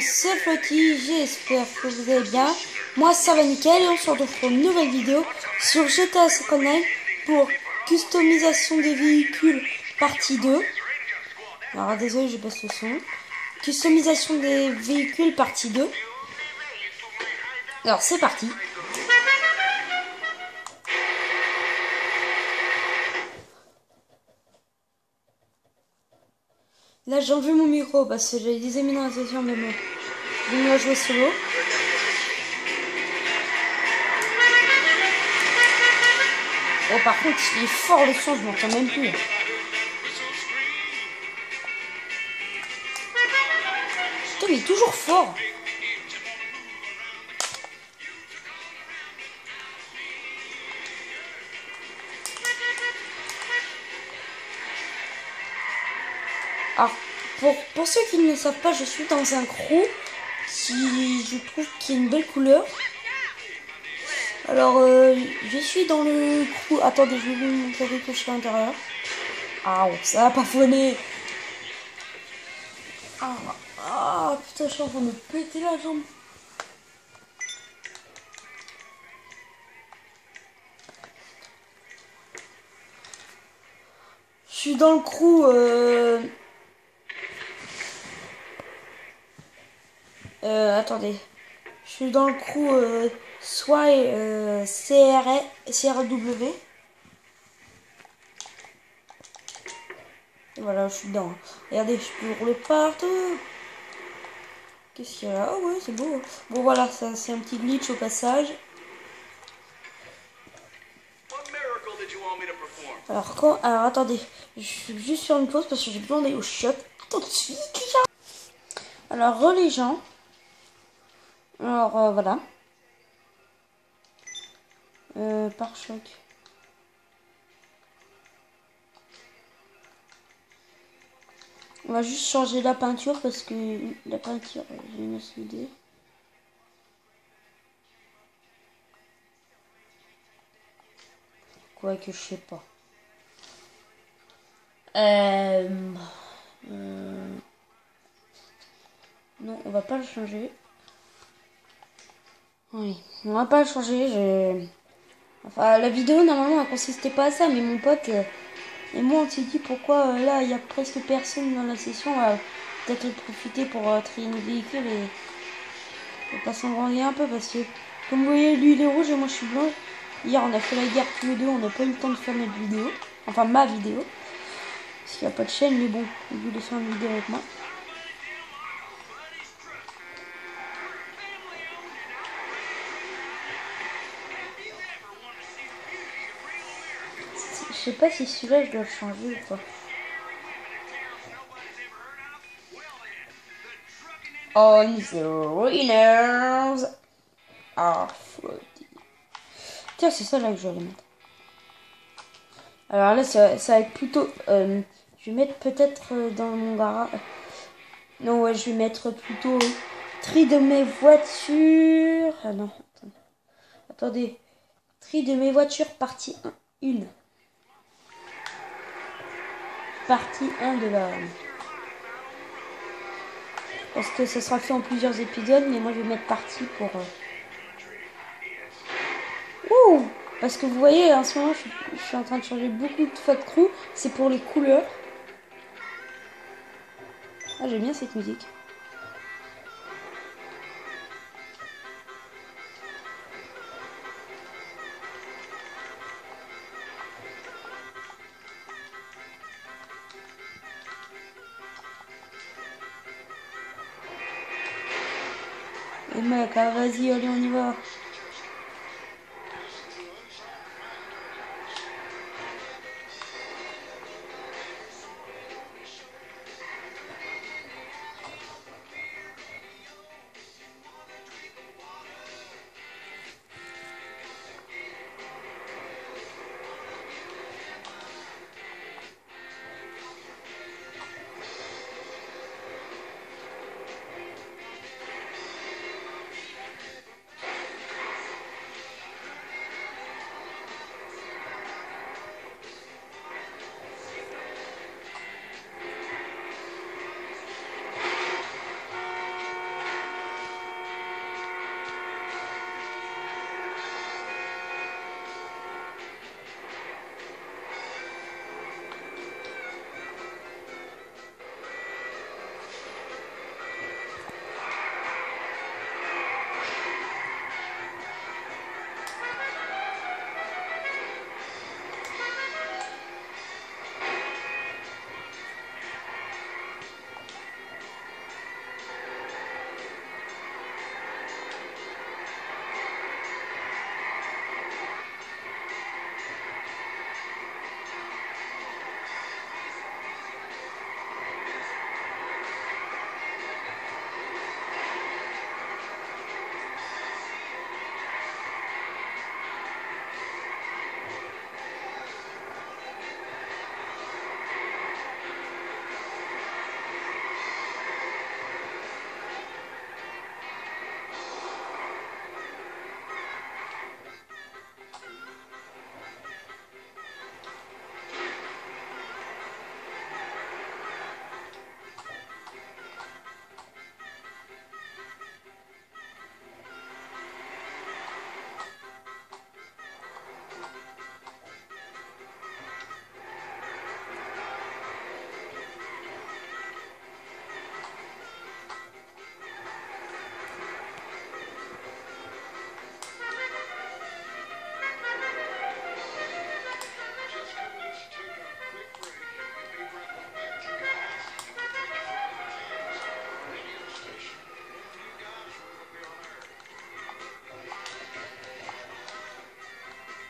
c'est Flotti, j'espère que vous allez bien. Moi ça va nickel et on se retrouve pour une nouvelle vidéo sur GTA Online pour customisation des véhicules partie 2. Alors désolé je baisse le son. Customisation des véhicules partie 2. Alors c'est parti. Là, j'ai enlevé mon micro parce que j'ai des aménagements de moi. Je vais jouer solo. Oh, par contre, il est fort le son, je m'entends même plus. Putain, il est toujours fort. Alors, pour, pour ceux qui ne le savent pas, je suis dans un crew qui, je trouve, qui a une belle couleur. Alors, euh, je suis dans le crew... Attendez, je vais vous montrer que je suis à l'intérieur. Ah, ça va pas fonner. Ah, ah, putain, je suis en train de me péter la jambe. Je suis dans le crew... Euh... Euh, attendez. Je suis dans le crew euh, soit euh, CRW. Et voilà, je suis dedans. Regardez, je peux rouler partout. Qu'est-ce qu'il y a là? Oh ouais, c'est beau. Bon voilà, c'est un petit glitch au passage. Alors quand... Alors attendez, je suis juste sur une pause parce que j'ai besoin d'aller au shop. Tout de suite, Alors, les gens. Alors euh, voilà. Euh, par choc. On va juste changer la peinture parce que la peinture, j'ai une idée. Quoi que je sais pas. Euh, non, on va pas le changer. Oui, on va pas changer. Enfin, la vidéo, normalement, elle consistait pas à ça, mais mon pote euh, et moi, on s'est dit pourquoi euh, là, il y a presque personne dans la session. Peut-être profiter pour euh, trier nos véhicules et, et pas s'embranler un peu parce que, comme vous voyez, lui, il est rouge et moi, je suis blanc. Hier, on a fait la guerre tous les deux, on n'a pas eu le temps de faire notre vidéo. Enfin, ma vidéo. Parce qu'il n'y a pas de chaîne, mais bon, il voulait faire une vidéo avec moi. Sais pas si celui-là je dois changer ou pas. On the winners are Tiens, c'est ça là que je vais mettre. Alors là, ça, ça va être plutôt... Euh, je vais mettre peut-être euh, dans mon garage... Non, ouais, je vais mettre plutôt tri de mes voitures. Ah non, attendez. Attendez. Tri de mes voitures, partie 1. Partie 1 de la... Parce que ça sera fait en plusieurs épisodes, mais moi je vais mettre partie pour... Euh, Ouh Parce que vous voyez, en ce moment, je, suis en train de changer beaucoup de fois de crew. C'est pour les couleurs. Ah, j'aime bien cette musique. Mec, ah, vas-y, allez, on y va.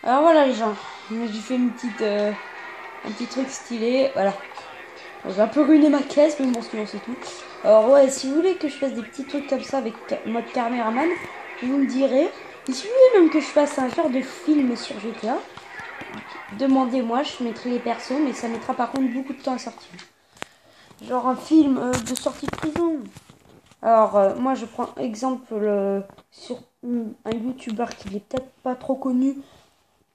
Alors voilà les gens, j'ai fait une petite, euh, un petit truc stylé, voilà. J'ai un peu ruiné ma caisse, mais bon, c'est tout. Alors ouais, si vous voulez que je fasse des petits trucs comme ça avec mode caméraman, vous me direz. Et si vous voulez même que je fasse un genre de film sur GTA, demandez-moi, je mettrai les persos, mais ça mettra par contre beaucoup de temps à sortir. Genre un film euh, de sortie de prison. Alors, euh, moi, je prends exemple sur un youtubeur qui n'est peut-être pas trop connu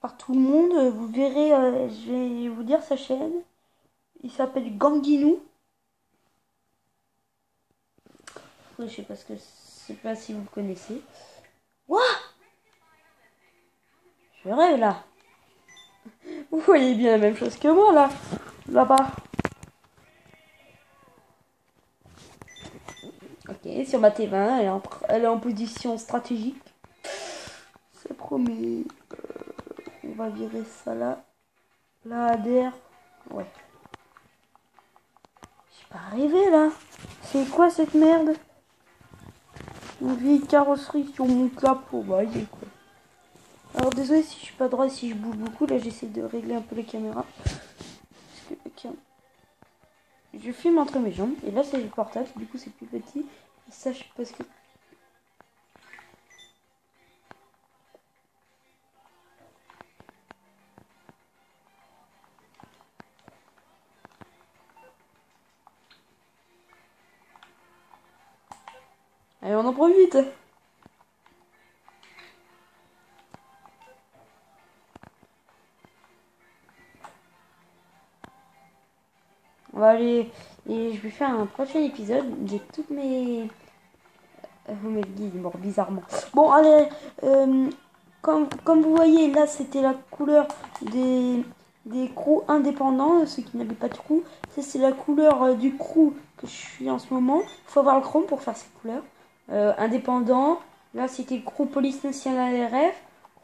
par tout le monde. Vous verrez, je vais vous dire sa chaîne. Il s'appelle Ganguinou. Je sais pas, que, sais pas si vous connaissez. What Je rêve là. Vous voyez bien la même chose que moi là, là-bas. Ok, sur ma T20, elle est en, elle est en position stratégique. Ça promet. Va virer ça là. Là, ADR. Ouais. J'ai pas arrivé là. C'est quoi cette merde? Une vieille carrosserie sur mon capot. Bah, y quoi. Alors désolé si je suis pas droit, si je bouge beaucoup. Là, j'essaie de régler un peu les caméras. Je filme entre mes jambes. Et là, c'est le portable. Du coup, c'est plus petit. Et ça, je sais pas ce que... Allez, on en profite On va aller. Et je vais faire un prochain épisode. J'ai toutes mes. Euh, mes guides, bizarrement. Bon, allez. Euh, comme, comme vous voyez, là, c'était la couleur des, des indépendants, ceux qui n'avaient pas de crew. Ça, c'est la couleur euh, du crew que je suis en ce moment. Il faut avoir le chrome pour faire ces couleurs. Indépendant. Là, c'était le crew police nationale RF.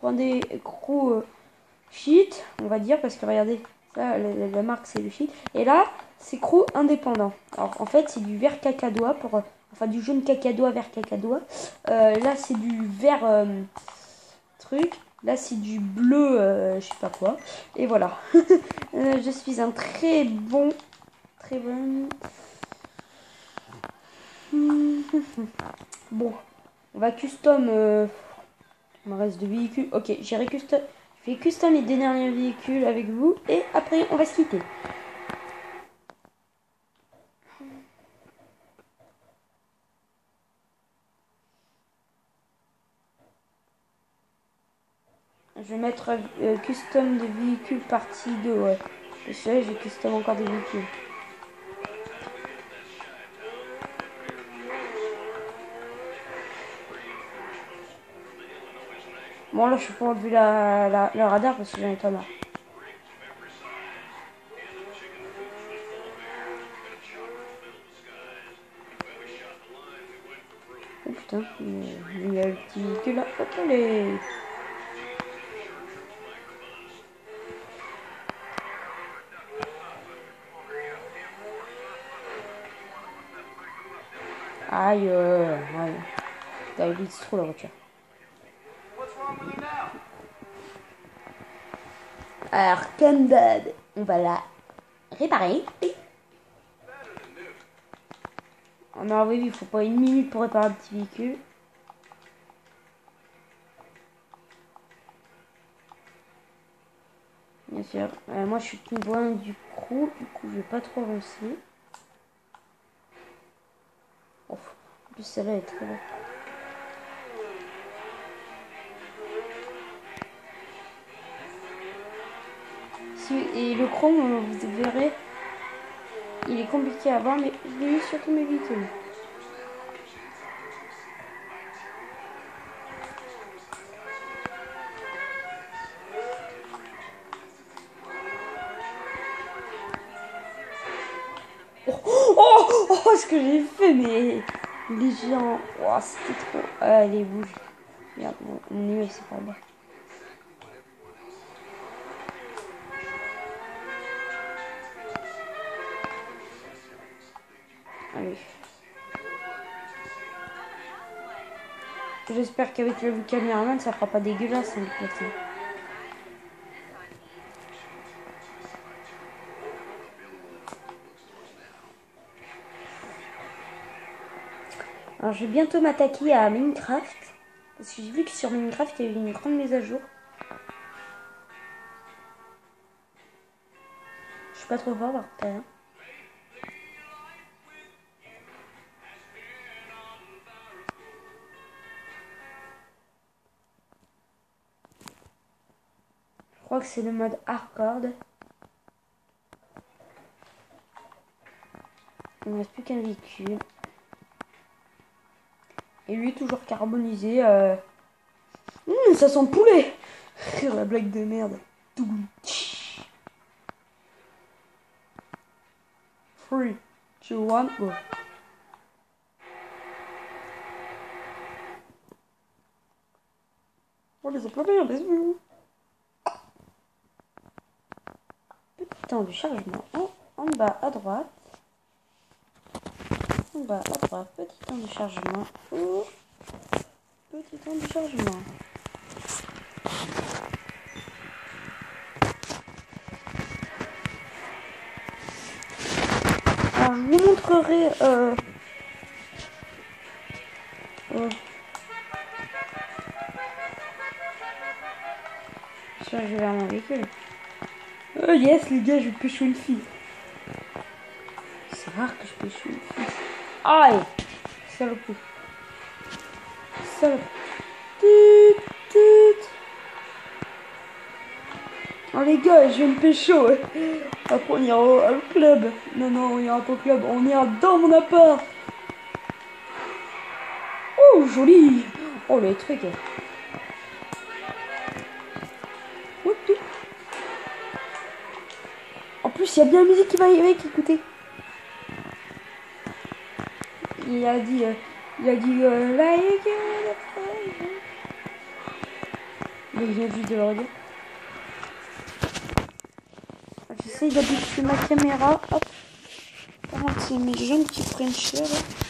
Crew, crew shit, on va dire, parce que regardez, ça, la, marque, c'est le shit. Et là, c'est crew indépendant. Alors, en fait, c'est du vert cacadois, pour, enfin du jaune cacadois, vert cacadois. Euh, là, c'est du vert euh, truc. Là, c'est du bleu, euh, je sais pas quoi. Et voilà. je suis un très bon, très bon. bon, on va custom. Il me reste de véhicules. Ok, j'ai custom. Je vais custom les derniers véhicules avec vous et après on va se quitter. Je vais mettre euh, custom de véhicules partie 2, ouais. Je sais, j'ai custom encore des véhicules. Bon là je suis pas enlever la, le radar parce que j'en ai pas marre. Oh putain, il y a le petit véhicule là. Hop, les... Aïe, euh, aïe. T'as eu trop la voiture. Alors, comme on va la réparer. On a oui, il faut pas une minute pour réparer un petit véhicule. Bien sûr. Euh, moi, je suis plus loin du crew. Du coup, je vais pas trop avancer. En plus, celle-là est très belle. Et le chrome, vous verrez, il est compliqué à voir, mais je l'ai eu sur tous mes. Oh, oh, oh, ce que j'ai fait, mais les gens, oh, c'était trop. Ah, les bouges. Merde, mon, est c'est pas bas. j'espère qu'avec le caméraman, ça fera pas dégueulasse. Hein, Alors, je vais bientôt m'attaquer à Minecraft. Parce que j'ai vu que sur Minecraft, il y avait une grande mise à jour. Je suis pas trop fort, par contre. Crois que c'est le mode hardcore. Il ne reste plus qu'un véhicule. Et lui, toujours carbonisé. Euh... Mmh, ça sent poulet La blague de merde. Three, two, one, go. Oh, les employés, les vues. Petit temps de chargement en, bas à droite. En bas à droite, petit temps de chargement. Oh. Petit temps de chargement. Je vous montrerai. Euh, Oh yes, les gars, je pêche une fille. C'est rare que je pêche une fille. Aïe Saloperie. Saloperie. Tut, tut. Oh les gars, je vais me pécho. Après on ira au, au club. Non, non, on ira pas au club. On ira dans mon appart. Oh, joli. Oh, les trucs. En plus, il y a bien la musique qui va y avec, écoutez. Il a dit, euh, il a dit, euh, like. Mais vient juste de le redire. J'essaye d'habituer ma caméra. Hop. Contre, c'est mes jeunes qui prennent cher. Mon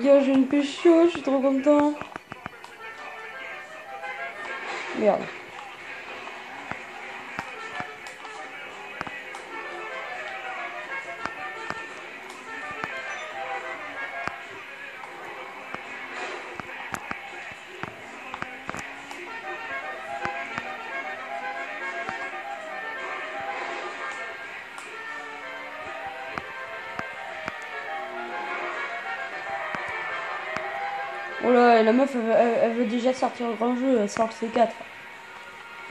dieu, j'ai une chaud, je suis trop content. Merde. Oh là, la meuf, elle, veut- déjà sortir le grand jeu, elle sort le C4.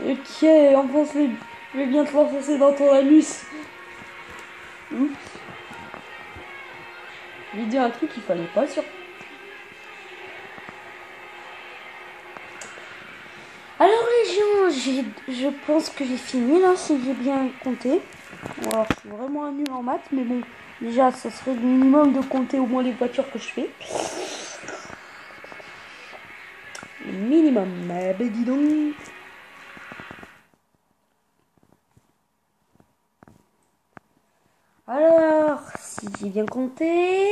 Ok, enfonce-les. Je vais bien te l'enfoncer dans ton anus. Oups. J'ai dit un truc qu'il fallait pas sur. Alors les gens, je pense que j'ai fini là, si j'ai bien compté. Alors, je suis vraiment un nul en maths, mais bon, déjà, ça serait le minimum de compter au moins les voitures que je fais. Minimum, eh ben dis donc. Alors, si j'ai bien compté,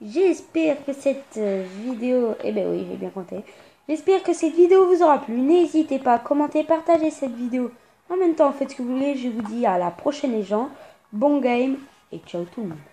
j'espère que cette vidéo, eh ben oui, j'ai bien compté. J'espère que cette vidéo vous aura plu. N'hésitez pas à commenter, partager cette vidéo. En même temps, faites ce que vous voulez. Je vous dis à la prochaine les gens. Bon game et ciao tout le monde.